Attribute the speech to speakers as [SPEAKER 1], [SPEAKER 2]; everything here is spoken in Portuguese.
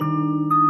[SPEAKER 1] Música